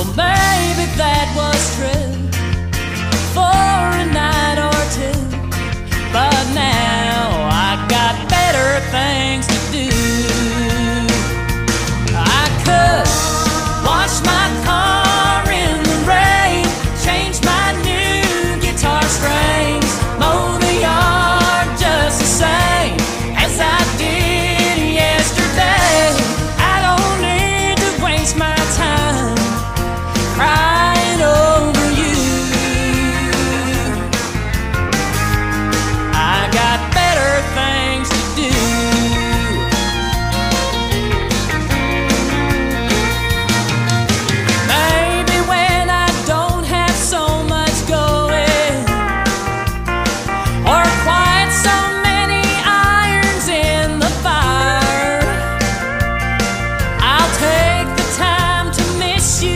woman.